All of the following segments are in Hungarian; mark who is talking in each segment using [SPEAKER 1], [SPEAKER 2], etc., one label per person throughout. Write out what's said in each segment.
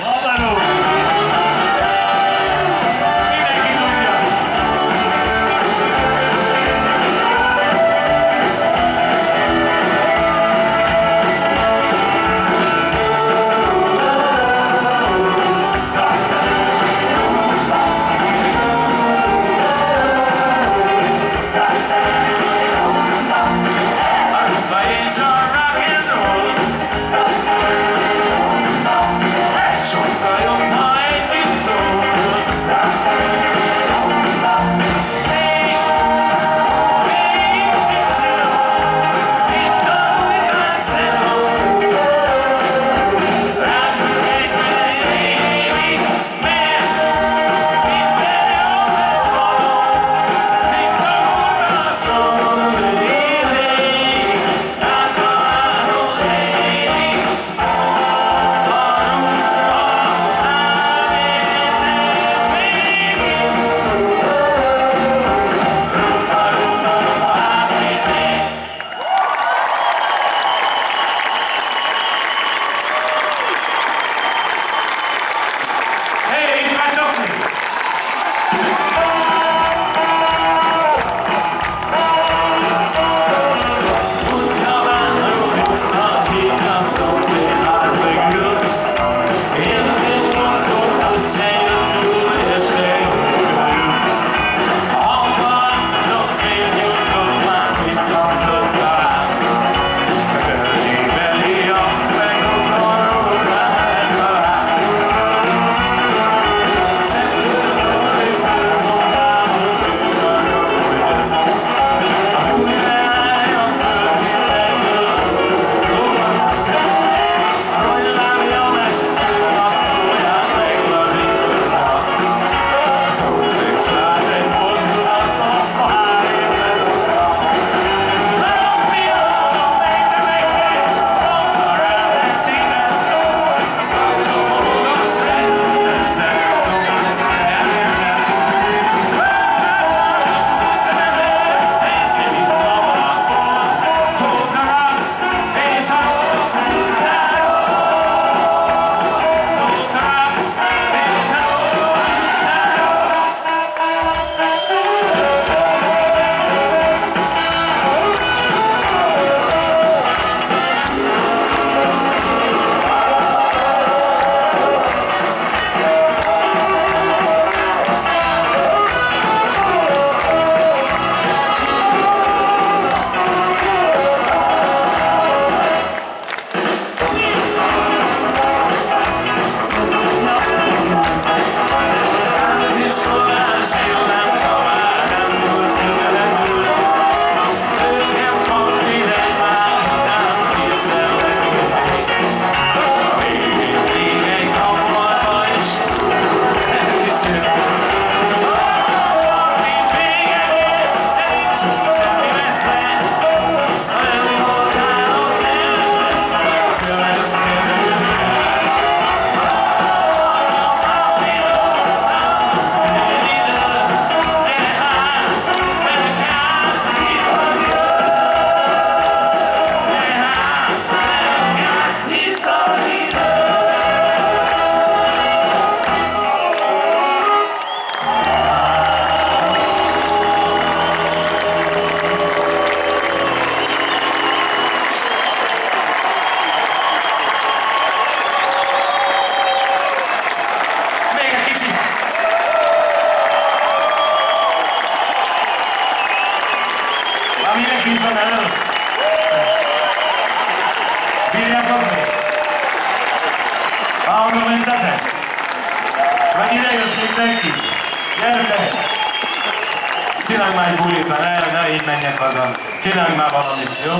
[SPEAKER 1] Vámonos. Itt van elő? Bírjátok még? Haza mentetek? Mennyire jött mindenki? Gyertek! Csinálj már egy bulit, ne, ne így menjek haza. Csinálj már valamit, jó?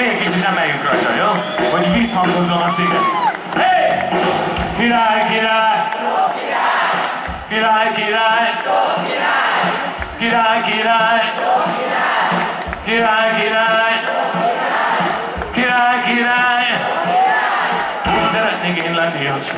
[SPEAKER 1] Még kicsit emeljünk rajta, jó? Hogy visszhangozzon a sziget. Hey! Király, király! Király, király! Király, király! Király, király! Király, király! Úgy szeretnék én lenni, hogy